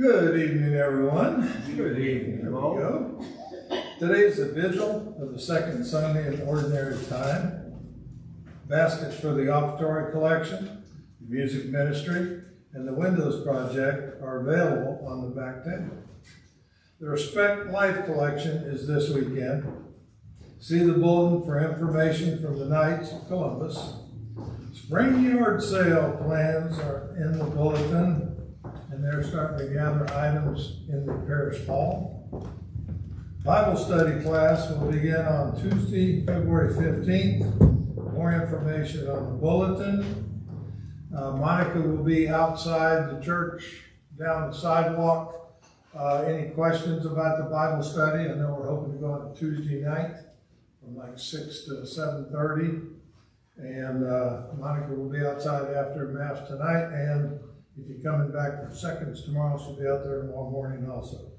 Good evening, everyone. Good evening, There we go. Today's the vigil of the second Sunday in ordinary time. Baskets for the offertory collection, the music ministry, and the Windows Project are available on the back table. The Respect Life collection is this weekend. See the bulletin for information from the Knights of Columbus. Spring yard sale plans are in the bulletin, and they're starting to gather items in the parish hall. Bible study class will begin on Tuesday, February fifteenth. More information on the bulletin. Uh, Monica will be outside the church, down the sidewalk. Uh, any questions about the Bible study? I know we're hoping to go on Tuesday night from like six to seven thirty. And uh, Monica will be outside after mass tonight, and if you're coming back for seconds tomorrow, she'll be out there tomorrow morning also.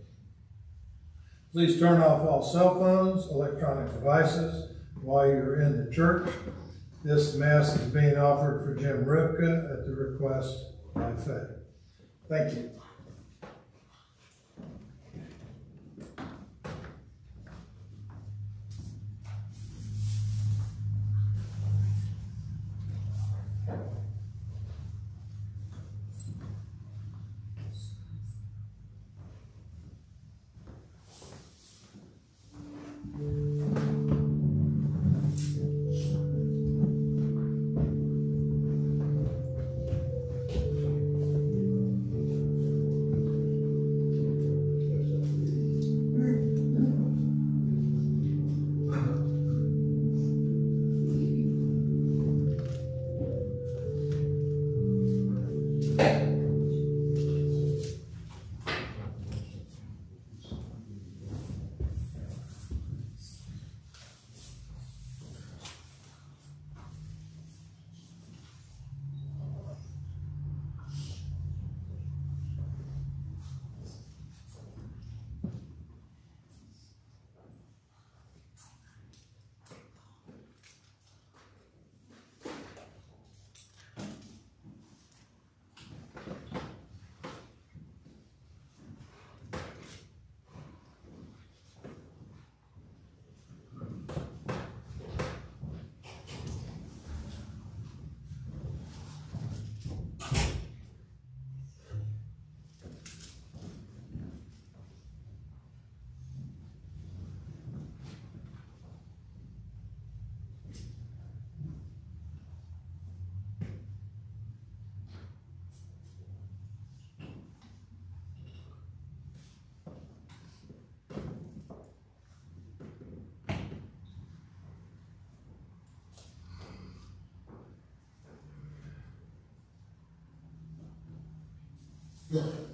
Please turn off all cell phones, electronic devices while you're in the church. This mass is being offered for Jim Ripka at the request by Faye. Thank you. Yeah.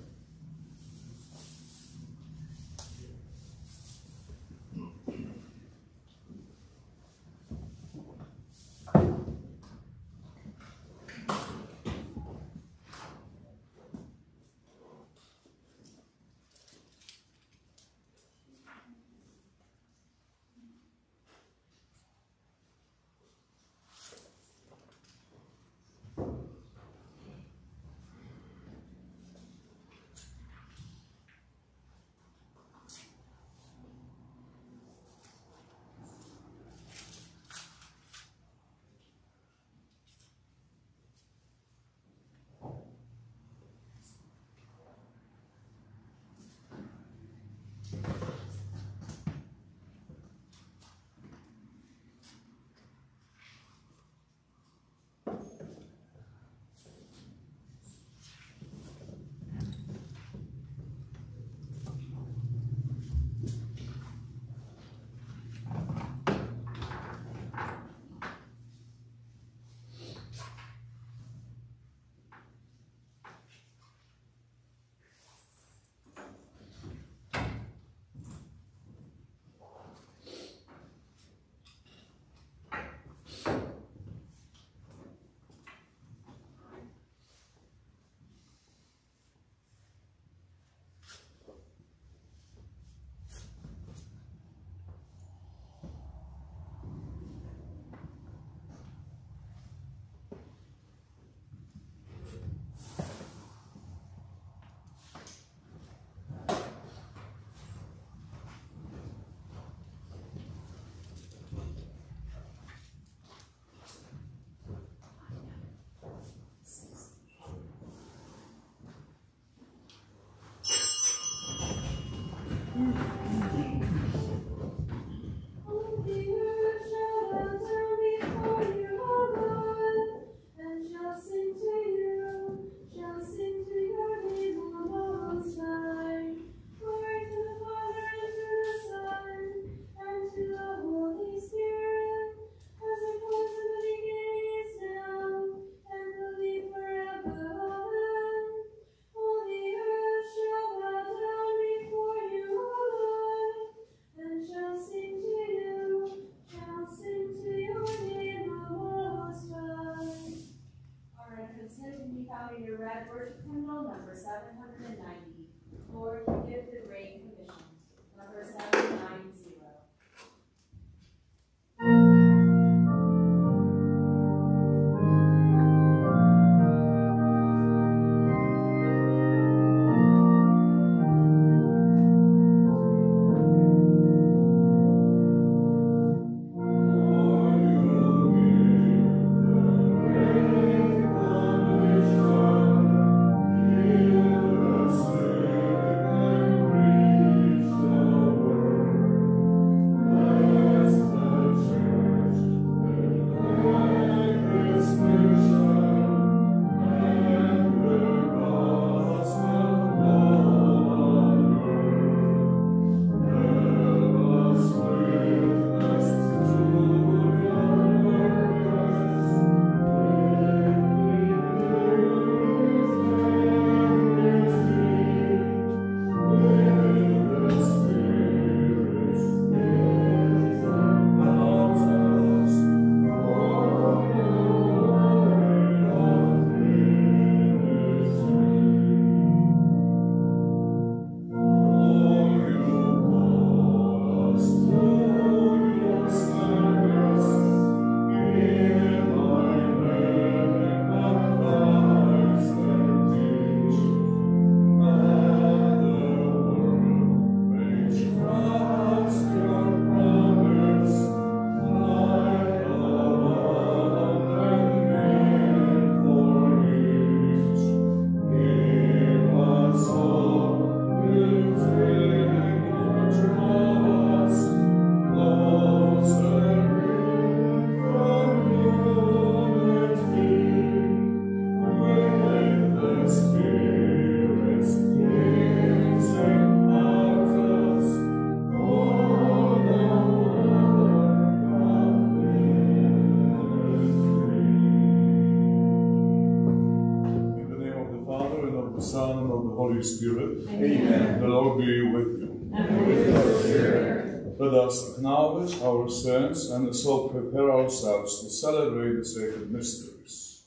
And so prepare ourselves to celebrate the sacred mysteries.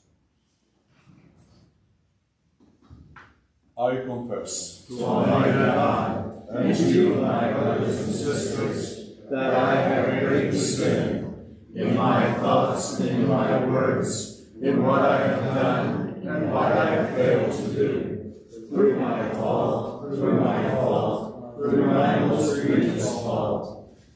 I confess to Almighty God and to you, my brothers and sisters, that I have greatly sinned in my thoughts, in my words, in what I have done, and what I have failed to do. Through my fault, through my fault, through my most grievous fault.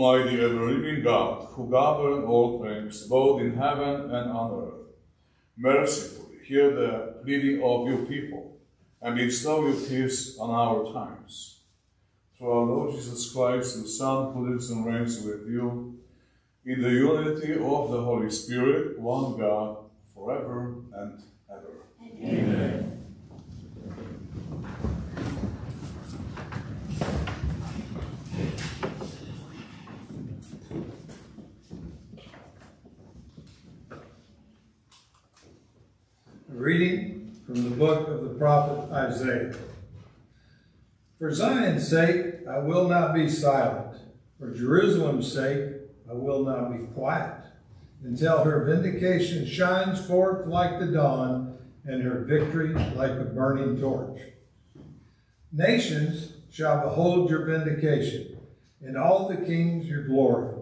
Almighty ever-living God, who govern all things, both in heaven and on earth, mercifully hear the pleading of your people, and bestow your peace on our times. Through our Lord Jesus Christ, the Son, who lives and reigns with you, in the unity of the Holy Spirit, one God, forever and ever. Amen. A reading from the book of the prophet Isaiah. For Zion's sake, I will not be silent. For Jerusalem's sake, I will not be quiet until her vindication shines forth like the dawn and her victory like a burning torch. Nations shall behold your vindication, and all the kings your glory.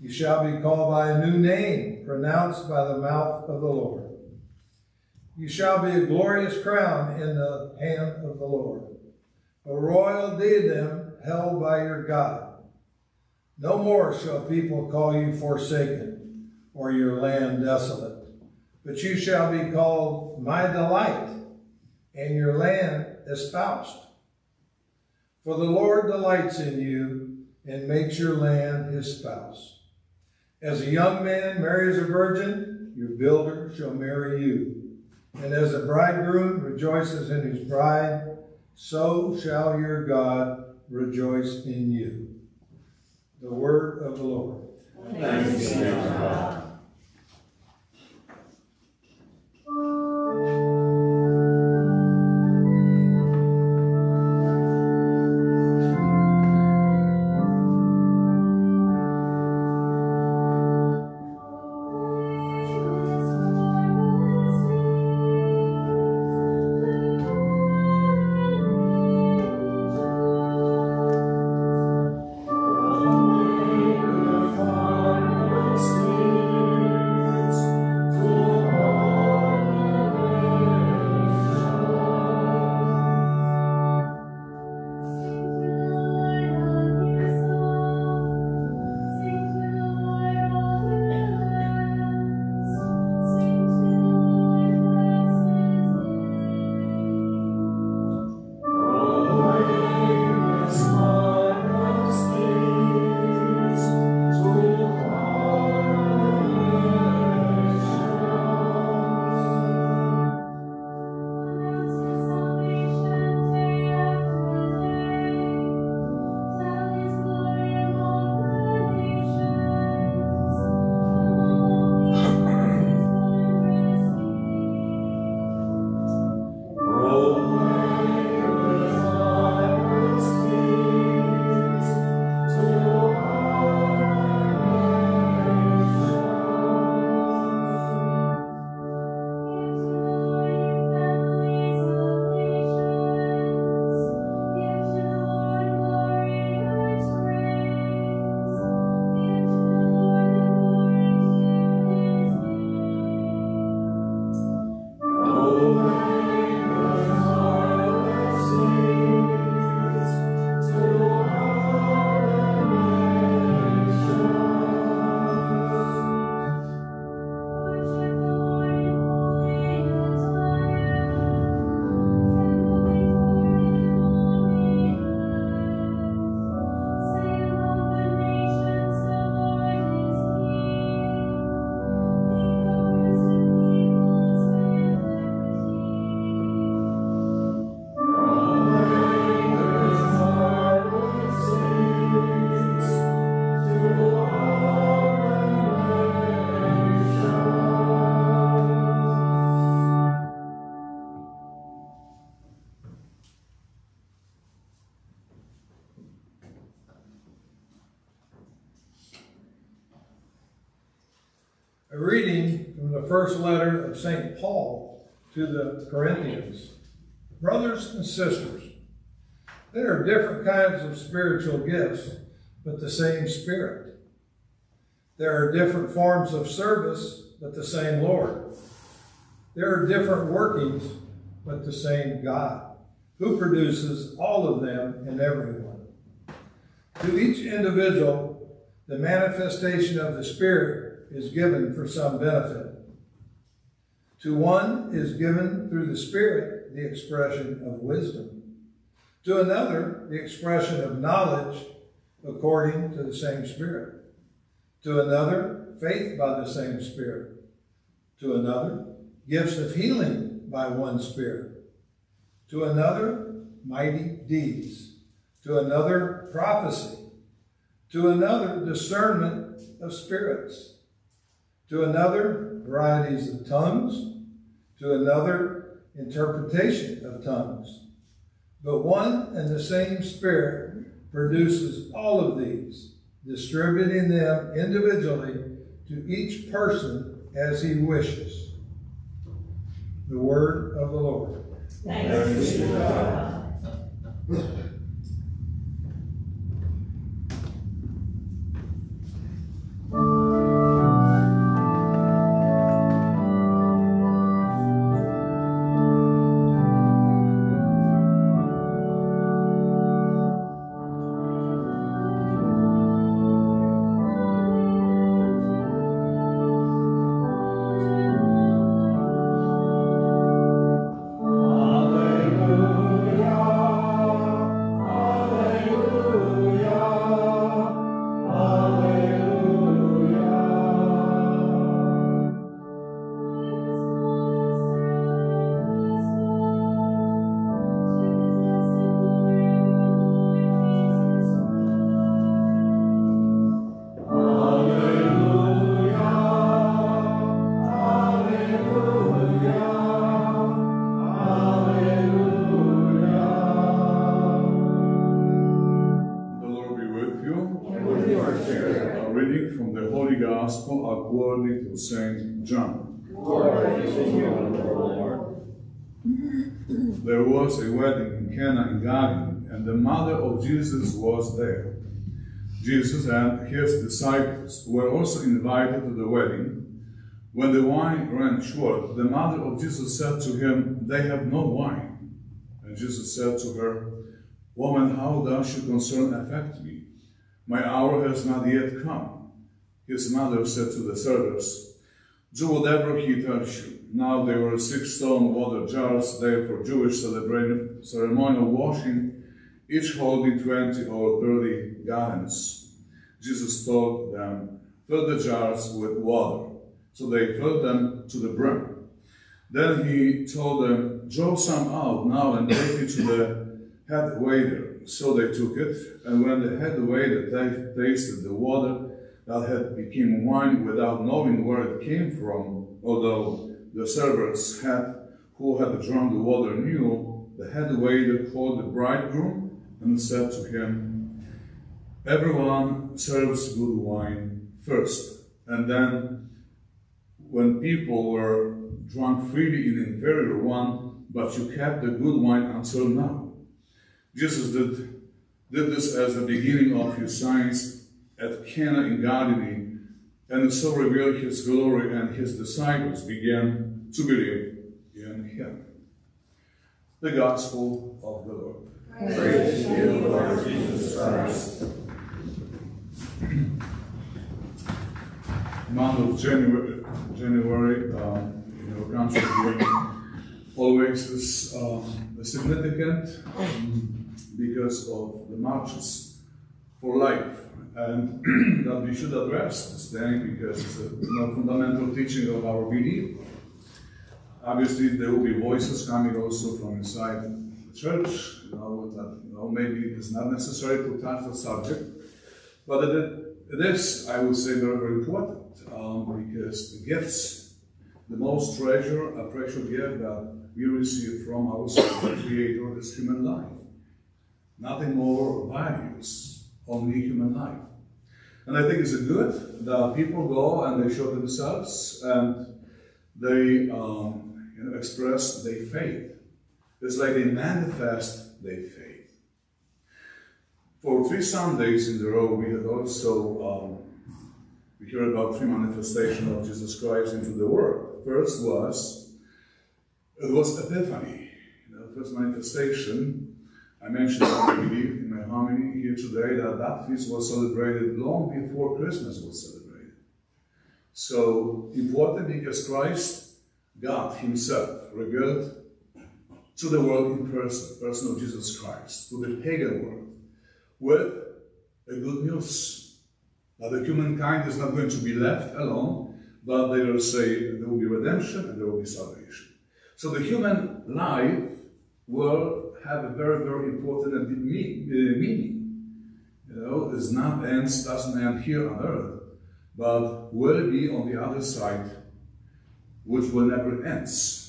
You shall be called by a new name, pronounced by the mouth of the Lord. You shall be a glorious crown in the hand of the Lord, a royal diadem held by your God. No more shall people call you forsaken, or your land desolate, but you shall be called my delight, and your land espoused. For the Lord delights in you, and makes your land his spouse. As a young man marries a virgin, your builder shall marry you. And as a bridegroom rejoices in his bride, so shall your God rejoice in you. The word of the Lord. Thanks first letter of St. Paul to the Corinthians. Brothers and sisters, there are different kinds of spiritual gifts, but the same Spirit. There are different forms of service, but the same Lord. There are different workings, but the same God. who produces all of them in everyone. To each individual, the manifestation of the Spirit is given for some benefit. To one is given through the Spirit the expression of wisdom. To another, the expression of knowledge according to the same Spirit. To another, faith by the same Spirit. To another, gifts of healing by one Spirit. To another, mighty deeds. To another, prophecy. To another, discernment of spirits. To another, varieties of tongues. To another, interpretation of tongues. But one and the same Spirit produces all of these, distributing them individually to each person as he wishes. The word of the Lord. Thanks be mother of Jesus was there. Jesus and his disciples were also invited to the wedding. When the wine ran short, the mother of Jesus said to him, They have no wine. And Jesus said to her, Woman, how does your concern affect me? My hour has not yet come. His mother said to the servants, Do whatever he tells you. Now there were six stone water jars there for Jewish ceremonial washing, each holding 20 or 30 gallons. Jesus told them, Fill the jars with water. So they filled them to the brim. Then he told them, Draw some out now and take it to the head waiter. So they took it, and when the head waiter ta- tasted the water that had become wine without knowing where it came from, although the servants had who had drawn the water knew, the head waiter called the bridegroom and said to him, Everyone serves good wine first, and then when people were drunk freely in inferior one, but you kept the good wine until now. Jesus did, did this as the beginning of his signs at Cana in Galilee, and so revealed his glory, and his disciples began to believe in him. The Gospel of the Lord. Praise to you, Lord Jesus Christ. month of January, January um, our country here always is um, significant um, because of the marches for life, and that we should address this thing because it's a you know, fundamental teaching of our belief. Obviously, there will be voices coming also from inside church. You know, that you know maybe it's not necessary to touch the subject, but it, it is, I would say, very, very important um, because the gifts, the most treasure, a precious gift that we receive from our Creator is human life. Nothing more values, only human life. And I think it's good that people go and they show themselves and they um, you know, express their faith. It's like they manifest their faith. For three Sundays in a row, we had also um, we heard about three manifestations of Jesus Christ into the world. First was it was Epiphany. Know, first manifestation, I mentioned, I believe, in my homily here today that that feast was celebrated long before Christmas was celebrated. So important because Christ, God Himself, revealed to the world in person, person of Jesus Christ, to the pagan world, with a good news that the humankind is not going to be left alone, but they will say there will be redemption and there will be salvation. So the human life will have a very, very important deep uh, meaning. You know, it's not ends, doesn't end here on earth, but will be on the other side, which will never ends.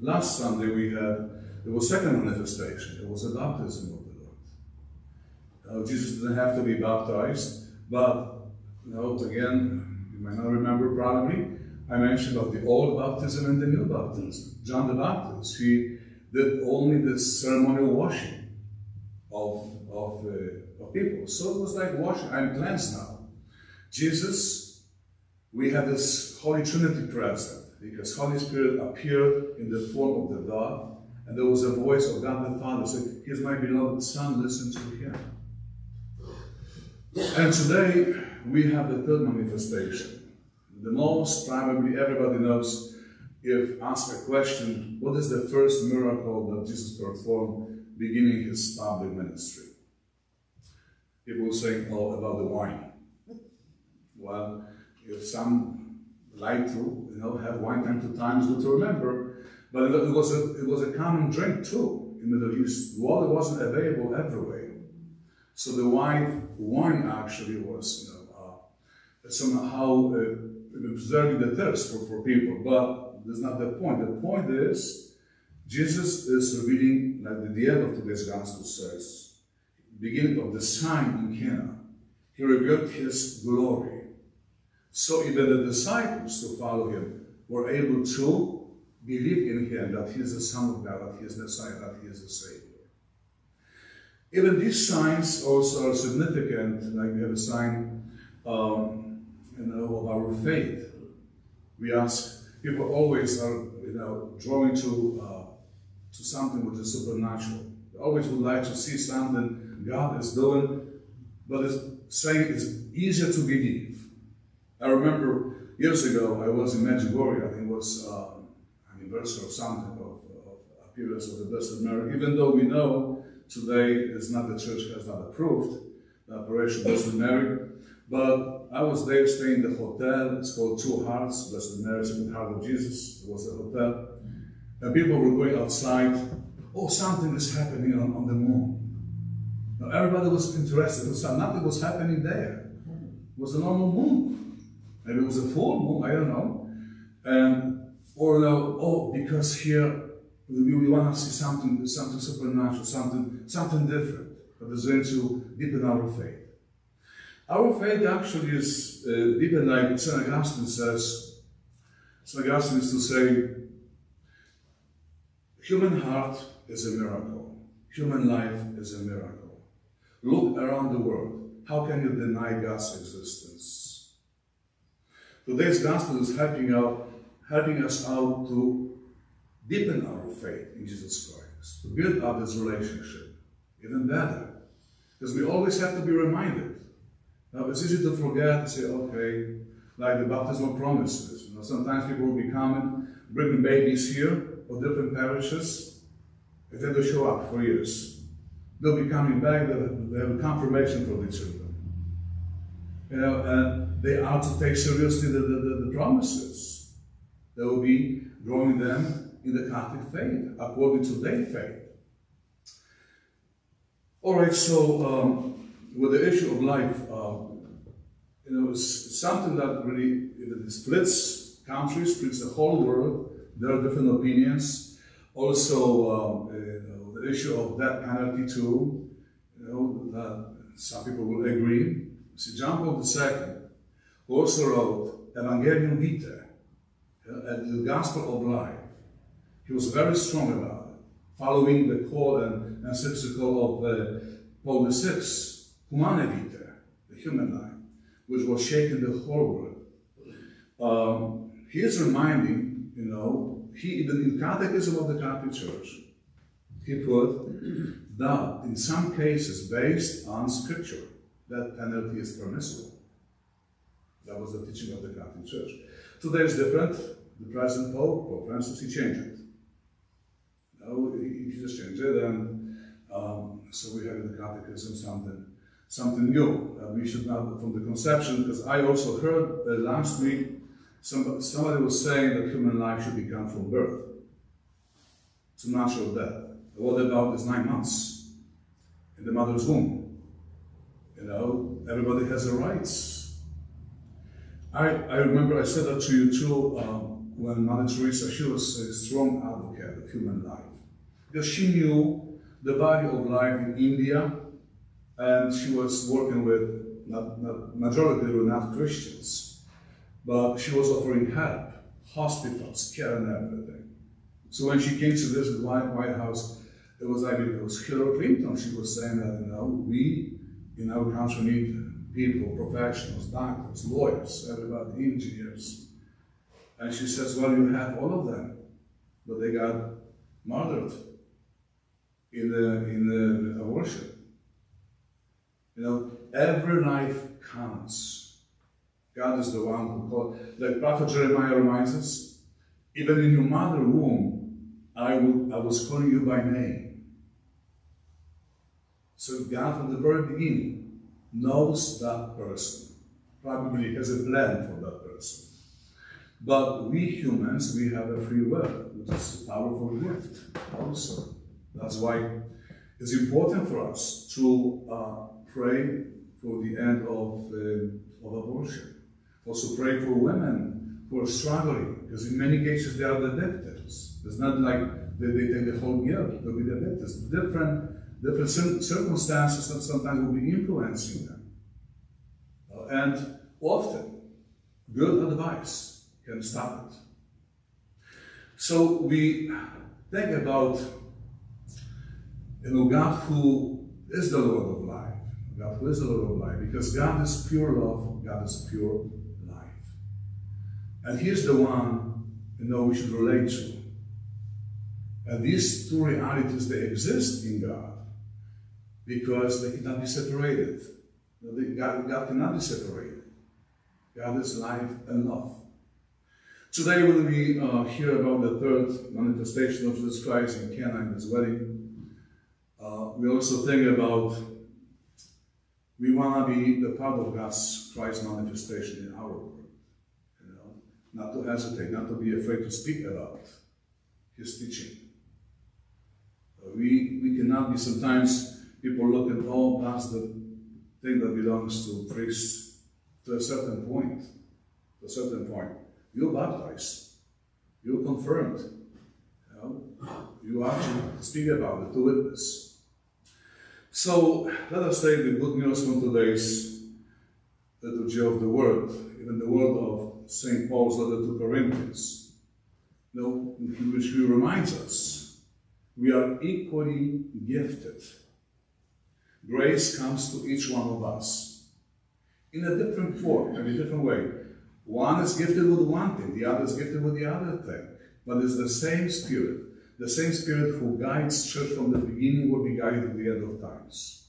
Last Sunday we had, there was second manifestation. It was a baptism of the Lord. Uh, Jesus didn't have to be baptized, but, you again, you might not remember probably, I mentioned of the old baptism and the new baptism. John the Baptist, he did only the ceremonial washing of, of, uh, of people. So it was like washing, I'm cleansed now. Jesus, we have this Holy Trinity present because Holy Spirit appeared in the form of the dove, and there was a voice of God the Father saying, Here's my beloved Son, listen to him. And today we have the third manifestation. The most probably everybody knows if asked a question, what is the first miracle that Jesus performed beginning his public ministry? People say, oh, about the wine. Well, if some like to, you know, have wine time to time is good to remember. But it was a, it was a common drink too in the Middle East. Water wasn't available everywhere. So the wine, wine actually was, you know, uh, somehow uh, observing the thirst for, for people. But that's not the point. The point is, Jesus is revealing, like the end of today's gospel says, beginning of the sign in Cana, he revealed his glory. So even the disciples who follow him were able to believe in him that he is the Son of God, that he is the Messiah, that he is the Savior. Even these signs also are significant, like we have a sign um, you know, of our faith. We ask, people always are you know, drawing to, uh, to something which is supernatural. They always would like to see something God is doing, but it's saying it's easier to believe I remember years ago, I was in Medjugorje, I think it was uh, anniversary or something of, of appearance of the Blessed Mary, even though we know today is not the church has not approved the apparition of Blessed Mary, but I was there staying in the hotel, it's called Two Hearts, Blessed Mary, Sacred Heart of Jesus, it was a hotel, and people were going outside, oh, something is happening on, on the moon. Now, everybody was interested, so nothing was happening there. It was a normal moon. Maybe it was a full moon, I don't know. And, or oh, because here we, we want to see something, something supernatural, something, something different that is going to deepen our faith. Our faith actually is uh, deepened, like St. Augustine says. St. Augustine is to say, human heart is a miracle. Human life is a miracle. Look around the world. How can you deny God's existence? Today's gospel is helping out, helping us out to deepen our faith in Jesus Christ, to build up this relationship even better. Because we always have to be reminded. Now, it's easy to forget to say, okay, like the baptismal promises. You know, sometimes people will be coming, bringing babies here or different parishes. They don't show up for years, they'll be coming back, they have a confirmation for the children. You know, and they are to take seriously the, the, the promises. They will be growing them in the Catholic faith, according to their faith. All right, so um, with the issue of life, uh, you know, it's something that really it splits countries, splits the whole world. There are different opinions. Also, um, know, the issue of death penalty too. You know, some people will agree. See, John Paul II also wrote Evangelium Vitae, the Gospel of Life. He was very strong about it, following the call and encyclical of uh, Paul VI, Humanae Vitae, the human life, which was shaking the whole world. Um, he is reminding, you know, he, even in the Catechism of the Catholic Church, he put that in some cases, based on scripture, that penalty is permissible. That was the teaching of the Catholic Church. Today is different. The present Pope, Pope Francis, he changed it. No, he, he just changed it, and um, so we have in the Catechism something, something new. Uh, we should not, from the conception, because I also heard uh, last week somebody, somebody was saying that human life should become from birth to natural death. What about this nine months in the mother's womb? You know, everybody has their rights. I, I remember I said that to you too um, when Mother Teresa, she was a strong advocate of human life. Because she knew the value of life in India and she was working with, not, not majority were not Christians, but she was offering help, hospitals, care and everything. So when she came to visit White, White House, it was, believe, it was Hillary Clinton. She was saying that, you know, we in our country need people, professionals, doctors, lawyers, everybody, engineers. And she says, well, you have all of them, but they got murdered in the, in the abortion. You know, every life counts. God is the one who called. Like Prophet Jeremiah reminds us, even in your mother womb, I, will, I was calling you by name. So God from the very beginning knows that person, probably has a plan for that person. But we humans, we have a free will, which is a powerful gift also. That's why it's important for us to uh, pray for the end of, uh, of abortion. Also pray for women who are struggling, because in many cases they are the victims. It's not like they, they take the whole guilt, they'll be the victims. Different different circumstances that sometimes will be influencing them. Uh, and often, good advice can stop it. So we think about you know, God who is the Lord of life. God who is the Lord of life, because God is pure love, God is pure life. And He's the one you know we should relate to. And these two realities, they exist in God because they cannot be separated. God, God cannot be separated. God is life and love. Today, when we uh, hear about the third manifestation of Jesus Christ in Cana and his wedding, uh, we also think about we want to be the part of God's Christ manifestation in our world. You know, not to hesitate, not to be afraid to speak about His teaching. Uh, we we cannot be sometimes people look at all past the thing that belongs to priests to a certain point. To a certain point. You're baptized. You're confirmed. You, know? you actually speak about it to witness. So let us take the good news from today's liturgy of the word, even the word of St. Paul's letter to Corinthians, you know, which he reminds us we are equally gifted Grace comes to each one of us in a different form, in a different way. One is gifted with one thing, the other is gifted with the other thing. But it's the same Spirit. The same Spirit who guides church from the beginning will be guided to the end of times.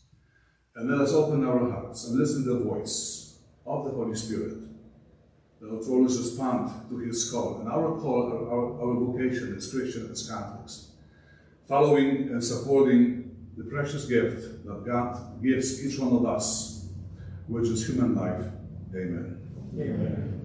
And let us open our hearts and listen to the voice of the Holy Spirit will always respond to his call. And our call, our, our vocation as Christians, as Catholics, following and supporting the precious gift that God gives each one of us, which is human life. Amen. Amen.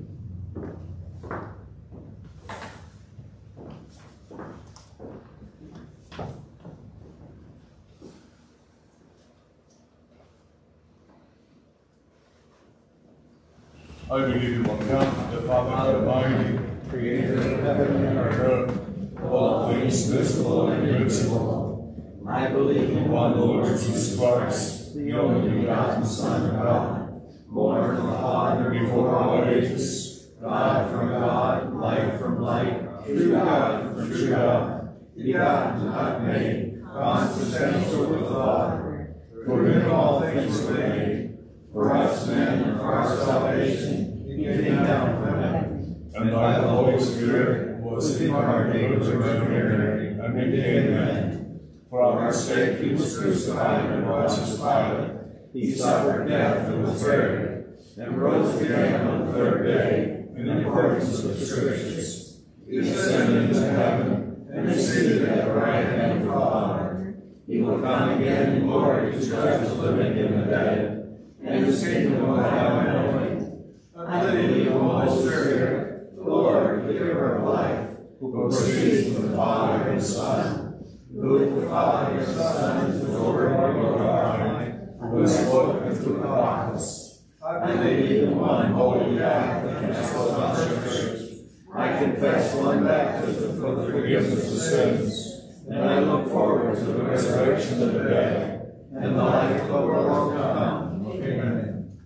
I believe in one God, the Father Almighty, creator of heaven and earth, all things visible and invisible I believe in one Lord Jesus Christ, the only begotten Son of God, born of the Father before all ages, God from God, light from light, true God from true God, begotten, not made, consubstantial with the Father, for whom all things were made, for us men and for our salvation, he came down from heaven, and by the Holy Spirit was incarnate of Mary, and became man For our sake he was crucified and Pontius Pilate. He suffered death and was buried, and rose again on the third day, in accordance with the Scriptures. He ascended into heaven, and is seated at the right hand of the Father. He will come again in glory to judge the living and the dead, and his kingdom will have no end. I believe the Holy Spirit, the Lord, the giver of life, who proceeds from the Father and the Son, who the Father and Son is the Lord and glorified, who has spoken through the prophets. I believe in one holy Catholic and apostolic church. I confess one baptism for the forgiveness of sins, and I look forward to the resurrection of the dead and the life of the world to come. Amen.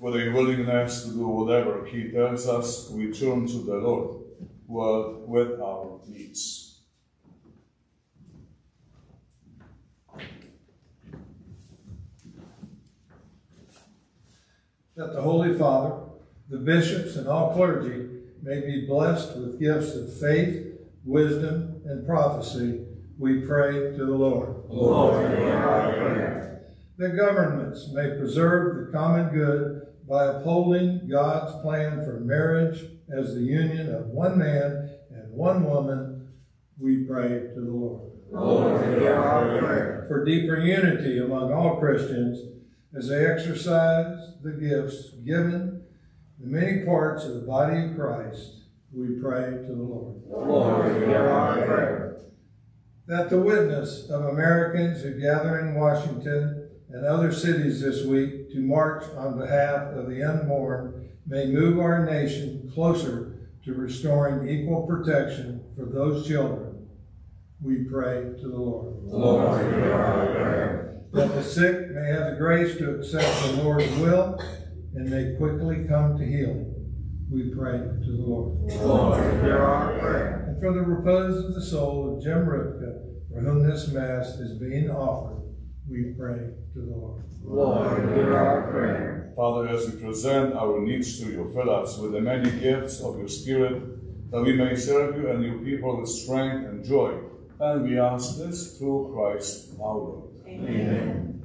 For the willingness to do whatever he tells us, we turn to the Lord, well, with our needs. That the Holy Father, the bishops, and all clergy may be blessed with gifts of faith, wisdom, and prophecy, we pray to the Lord. Lord, hear our prayer. That governments may preserve the common good by upholding God's plan for marriage as the union of one man and one woman, we pray to the Lord. Lord, hear our prayer. For deeper unity among all Christians as they exercise the gifts given the many parts of the body of Christ, we pray to the Lord. Lord, hear our prayer. That the witness of Americans who gather in Washington and other cities this week to march on behalf of the unborn may move our nation closer to restoring equal protection for those children, we pray to the Lord. Lord, hear our prayer. That the sick may have the grace to accept the Lord's will and may quickly come to healing, we pray to the Lord. Lord, hear our prayer. And for the repose of the soul of Jim Ripka, for whom this Mass is being offered, we pray to the Lord. Lord, hear our prayer. Father, as we present our needs to you, fill us with the many gifts of your Spirit, that we may serve you and your people with strength and joy. And we ask this through Christ our Lord. Amen. Number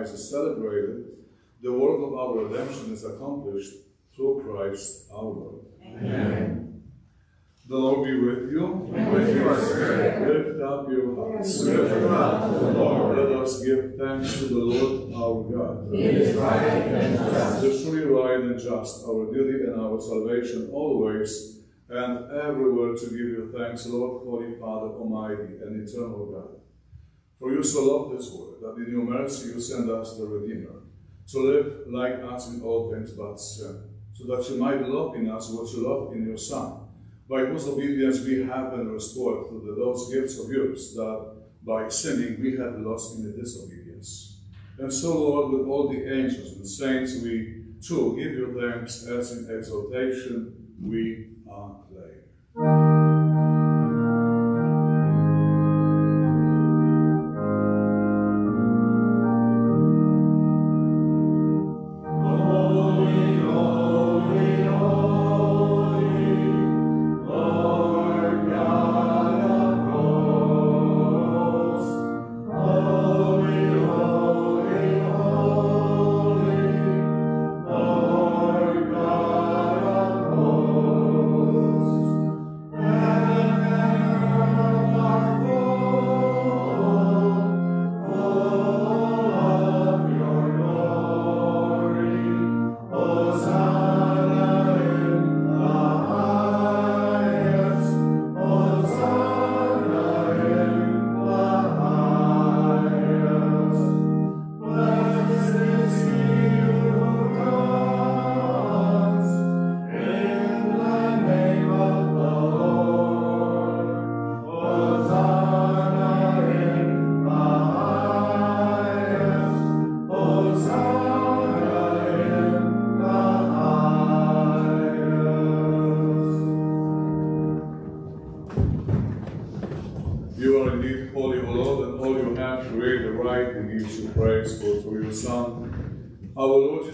sacrifice is celebrated, the work of our redemption is accomplished through Christ our Lord. Amen. The Lord be with you. And with your spirit. Lift up your hearts. Lift up the Lord. Let us give thanks to the Lord our God. It is right and just. It is truly right and just, our duty and our salvation always, and everywhere to give you thanks, Lord, Holy Father, Almighty and Eternal God. For you so loved this world, that in your mercy you send us the Redeemer, to live like us in all things but sin, so that you might love in us what you love in your Son, by whose obedience we have been restored through those gifts of yours, that by sinning we had lost in the disobedience. And so, Lord, with all the angels and saints, we too give you thanks as in exaltation we acclaim.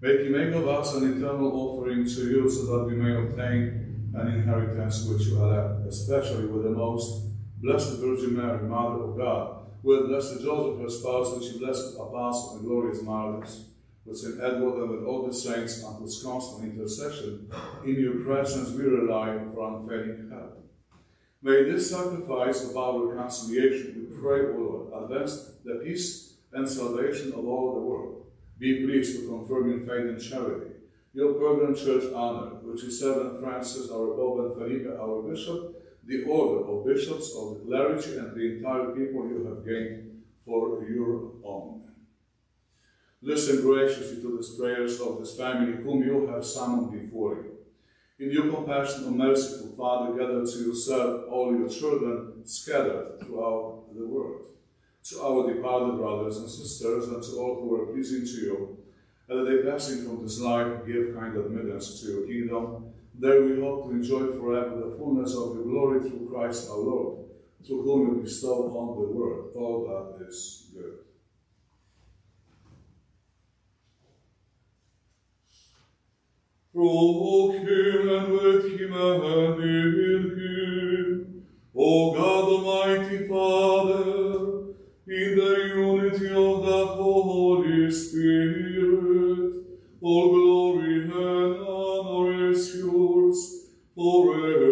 Him make of us an eternal offering to you, so that we may obtain an inheritance which you elect, especially with the most blessed Virgin Mary, Mother of God, with blessed Joseph, her spouse, with your blessed apostles and glorious martyrs, with St. Edward and with all the saints, and with constant intercession in your presence we rely for unfailing help. May this sacrifice of our reconciliation, we pray, O Lord, advance the peace and salvation of all the world. Be pleased to confirm in faith and charity your pilgrim church honor, which is Saint Francis, our Pope, and Felipe, our Bishop, the order of bishops, of the clergy, and the entire people you have gained for your own. Listen graciously to the prayers of this family whom you have summoned before you. In your compassion, O merciful Father, gather to yourself all your children scattered throughout the world. To our departed brothers and sisters, and to all who are pleasing to you, and that they passing from this life give kind admittance to your kingdom. There we hope to enjoy forever the fullness of your glory through Christ our Lord, through whom you bestow on the world all that is good. Through him and with him and in him, O God Almighty Father, of the Holy Spirit, all glory and honor is yours forever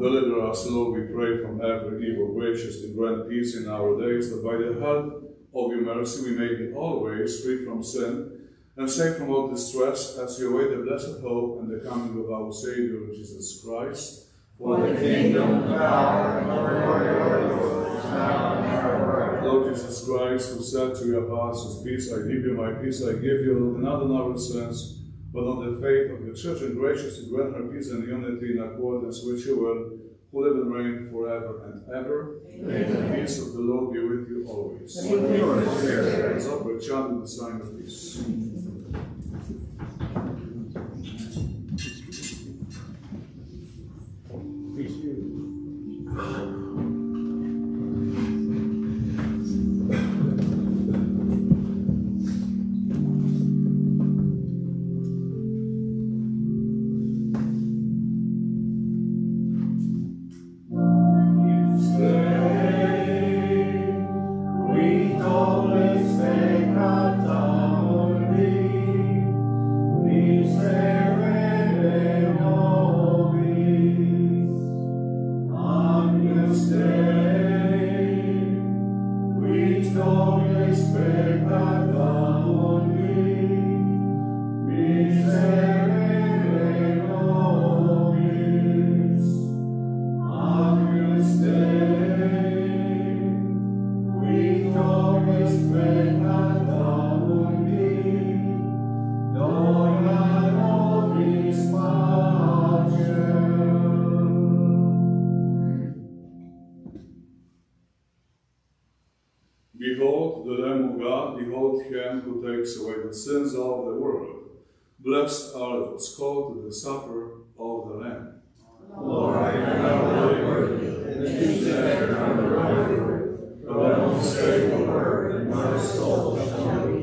deliver us Lord, we pray, from every evil, graciously grant peace in our days, that by the help of your mercy we may be always free from sin and safe from all distress as we await the blessed hope and the coming of our Savior, Jesus Christ. For the kingdom, the power, and glory are yours, now and. Lord Jesus Christ, who said to your apostles, Peace I give you, my peace I give you, not on our sins, but on the faith of your church, and graciously grant her peace and unity in accordance with your will, who live and reign forever and ever. May the peace of the Lord be with you always. And with your spirit. Up, we're chanting the sign of peace. Behold him who takes away the sins of the world. Blessed are those called to the supper of the Lamb. Lord, I am not worthy roof, but only say the word, and my soul shall be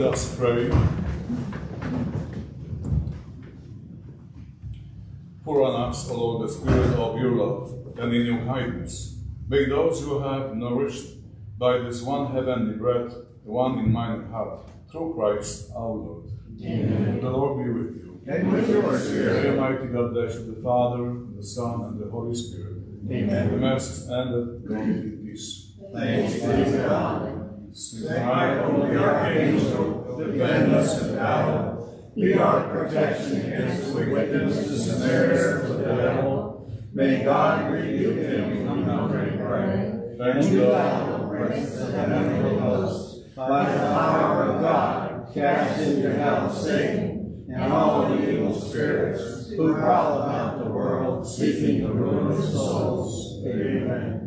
Let us pray. Pour on us, O Lord, the spirit of your love, and in your kindness, may those who have nourished by this one heavenly bread, the one in mind and heart, through Christ our Lord. Amen. The Lord be with you. And with your spirit. May Almighty God bless you, the Father, and the Son, and the Holy Spirit. Amen. The Mass is ended. Go peace. Thanks be to God. Saint Michael, the archangel, defend us in battle. Be our protection against the wickedness and snares of the devil. May God rebuke him, from humbly pray. And you, thou, prince of the heavenly hosts, by the power of God, cast into hell Satan and all the evil spirits who prowl about the world seeking the ruin of souls. Amen.